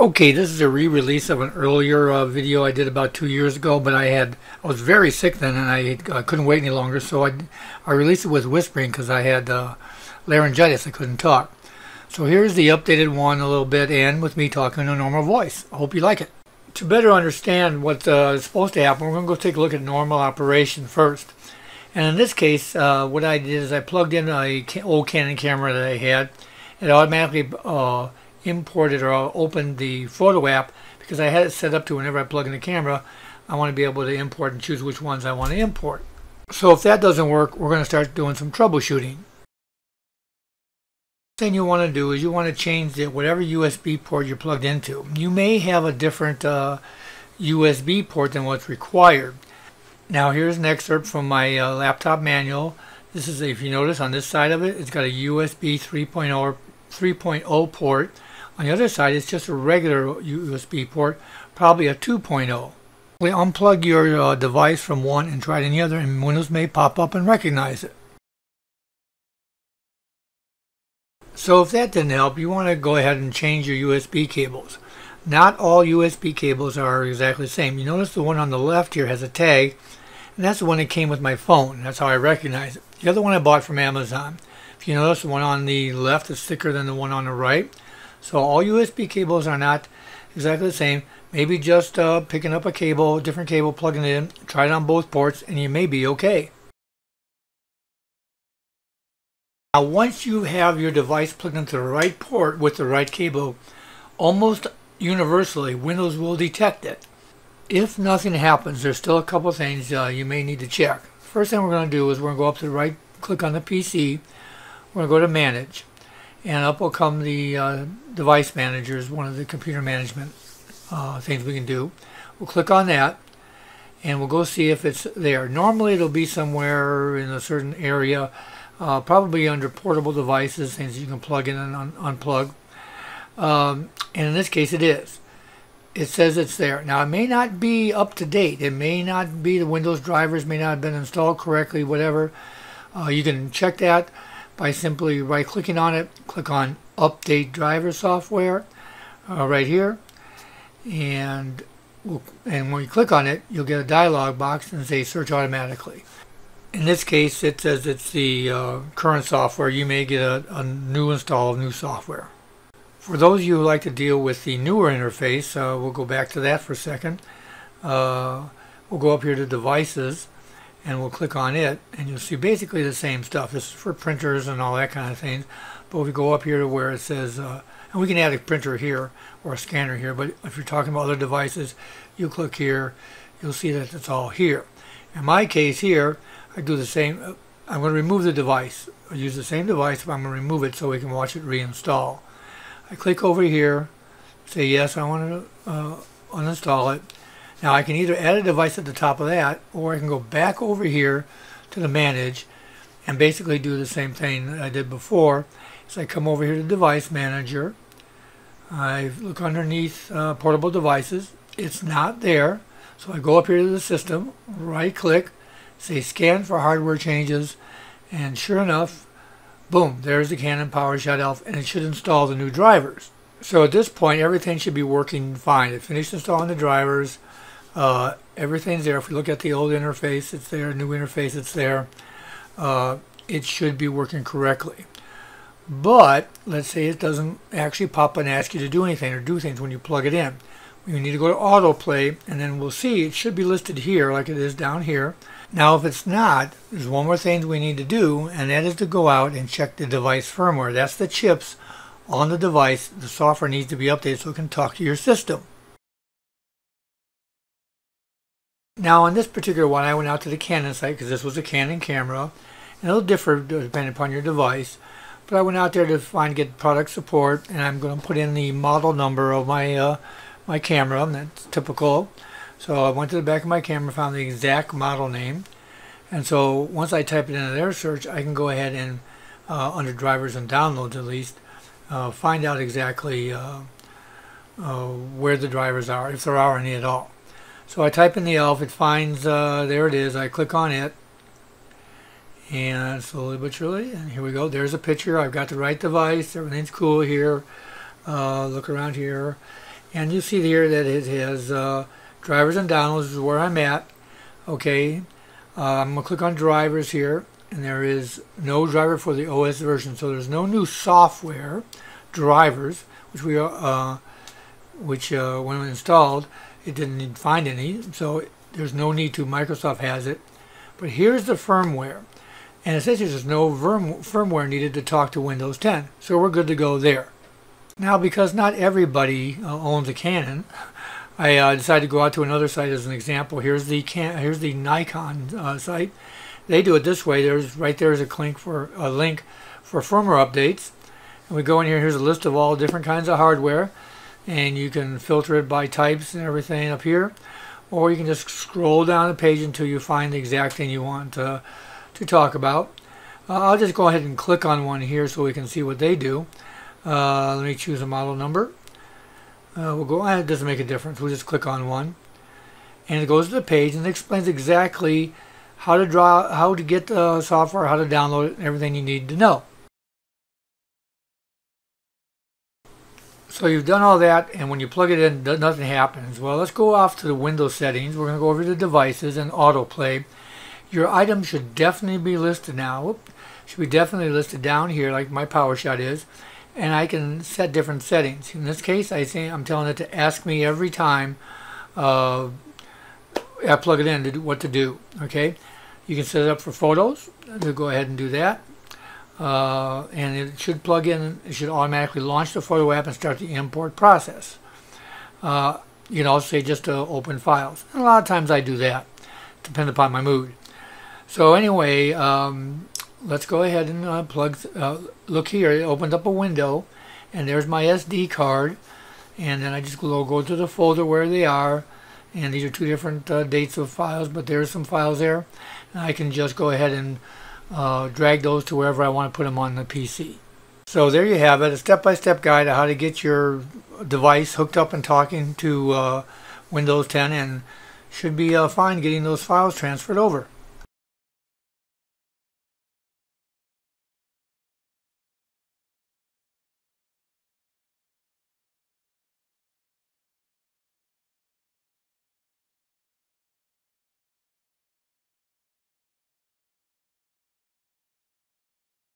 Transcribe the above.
Okay, this is a re-release of an earlier uh, video I did about two years ago, but I had I was very sick then and I uh, couldn't wait any longer, so I, I released it with whispering because I had uh, laryngitis. I couldn't talk. So here's the updated one a little bit and with me talking in a normal voice. I hope you like it. To better understand what's uh, supposed to happen, we're going to go take a look at normal operation first. And in this case, uh, what I did is I plugged in a old Canon camera that I had. It automatically uh, imported or opened the photo app because I had it set up to whenever I plug in the camera, I want to be able to import and choose which ones I want to import. So if that doesn't work, we're going to start doing some troubleshooting. thing you want to do is you want to change the whatever USB port you're plugged into. You may have a different uh, USB port than what's required. Now here's an excerpt from my uh, laptop manual. This is, if you notice on this side of it, it's got a USB 3.0 3.0 port on the other side, it's just a regular USB port, probably a 2.0. We unplug your uh, device from one and try it in the other, and Windows may pop up and recognize it. So if that didn't help, you want to go ahead and change your USB cables. Not all USB cables are exactly the same. You notice the one on the left here has a tag, and that's the one that came with my phone. That's how I recognize it. The other one I bought from Amazon. If you notice, the one on the left is thicker than the one on the right. So all USB cables are not exactly the same. Maybe just uh, picking up a cable, different cable, plugging it in, try it on both ports, and you may be okay. Now once you have your device plugged into the right port with the right cable, almost universally Windows will detect it. If nothing happens, there's still a couple things uh, you may need to check. First thing we're going to do is we're going to go up to the right, click on the PC, we're going to go to Manage and up will come the uh, device manager is one of the computer management uh, things we can do. We'll click on that and we'll go see if it's there. Normally it'll be somewhere in a certain area, uh, probably under portable devices, things you can plug in and un unplug. Um, and in this case it is. It says it's there. Now it may not be up to date. It may not be the Windows drivers may not have been installed correctly, whatever. Uh, you can check that by simply right clicking on it, click on update driver software uh, right here and we'll, and when you click on it you'll get a dialog box and say search automatically. In this case it says it's the uh, current software you may get a, a, new install of new software. For those of you who like to deal with the newer interface uh, we'll go back to that for a second. Uh, we'll go up here to devices and we'll click on it and you'll see basically the same stuff. This is for printers and all that kind of things. But we go up here to where it says, uh, and we can add a printer here or a scanner here, but if you're talking about other devices, you click here, you'll see that it's all here. In my case here, I do the same, uh, I'm going to remove the device. I use the same device, but I'm going to remove it so we can watch it reinstall. I click over here, say yes, I want to uh, uninstall it, now I can either add a device at the top of that or I can go back over here to the manage and basically do the same thing that I did before. So I come over here to device manager. I look underneath uh, portable devices. It's not there. So I go up here to the system, right click, say scan for hardware changes and sure enough, boom, there's the Canon PowerShot ELPH and it should install the new drivers. So at this point everything should be working fine. It finished installing the drivers. Uh, everything's there. If we look at the old interface, it's there. New interface, it's there. Uh, it should be working correctly. But let's say it doesn't actually pop and ask you to do anything or do things when you plug it in. You need to go to autoplay and then we'll see it should be listed here like it is down here. Now if it's not, there's one more thing we need to do and that is to go out and check the device firmware. That's the chips on the device. The software needs to be updated so it can talk to your system. Now on this particular one I went out to the Canon site because this was a Canon camera and it'll differ depending upon your device but I went out there to find get product support and I'm going to put in the model number of my uh, my camera and that's typical. So I went to the back of my camera found the exact model name and so once I type it into their search I can go ahead and uh, under drivers and downloads at least uh, find out exactly uh, uh, where the drivers are if there are any at all so I type in the ELPH, it finds, uh, there it is, I click on it, and slowly but surely, and here we go, there's a picture, I've got the right device, everything's cool here, uh, look around here, and you see here that it has uh, drivers and downloads is where I'm at okay? Uh, I'm gonna click on drivers here and there is no driver for the OS version. So there's no new software drivers which we uh, which uh, when installed it didn't find any so there's no need to Microsoft has it. But here's the firmware and it says there's no firmware needed to talk to Windows 10 so we're good to go there. Now because not everybody uh, owns a Canon I uh, decided to go out to another site as an example. Here's the can here's the Nikon uh, site. They do it this way. There's right there is a link for a link for firmware updates. And we go in here here's a list of all different kinds of hardware and you can filter it by types and everything up here or you can just scroll down the page until you find the exact thing you want to, to talk about. Uh, I'll just go ahead and click on one here so we can see what they do. Uh, let me choose a model number. Uh, we'll go, it doesn't make a difference, we'll just click on one. And it goes to the page and it explains exactly how to draw, how to get the software, how to download it, everything you need to know. So you've done all that, and when you plug it in, nothing happens. Well, let's go off to the Windows settings. We're going to go over to devices and autoplay. Your item should definitely be listed now. Should be definitely listed down here, like my PowerShot is. And I can set different settings. In this case, I say I'm telling it to ask me every time uh, I plug it in to what to do. Okay, you can set it up for photos. I'll go ahead and do that uh, and it should plug in, it should automatically launch the photo app and start the import process. Uh, you know, say just to open files. And a lot of times I do that, depending upon my mood. So anyway, um, let's go ahead and uh, plug, uh, look here, it opened up a window, and there's my SD card, and then I just go, go to the folder where they are, and these are two different uh, dates of files, but there's some files there, and I can just go ahead and uh, drag those to wherever I want to put them on the PC. So there you have it, a step-by-step -step guide on how to get your device hooked up and talking to uh, Windows 10 and should be uh, fine getting those files transferred over.